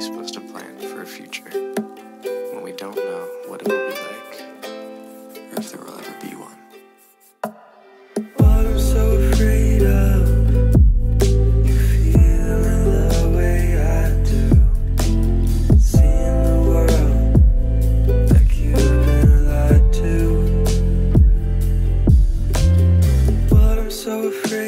Supposed to plan for a future when we don't know what it will be like or if there will ever be one. What I'm so afraid of, you feeling the way I do, seeing the world like you've been lied to. What I'm so afraid